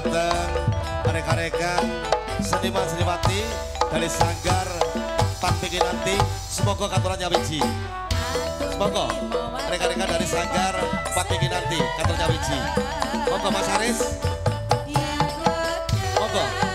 Dumateng rekan-rekan seniman senimati dari Sanggar Pak nanti. Semoga katurannya wiji semoga rekan-rekan dari Sanggar Pak nanti katurannya wiji semoga Mas Haris. Semoga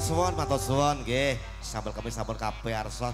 matur suwun, matur suwun nggih. Kami sampun kabeh arsa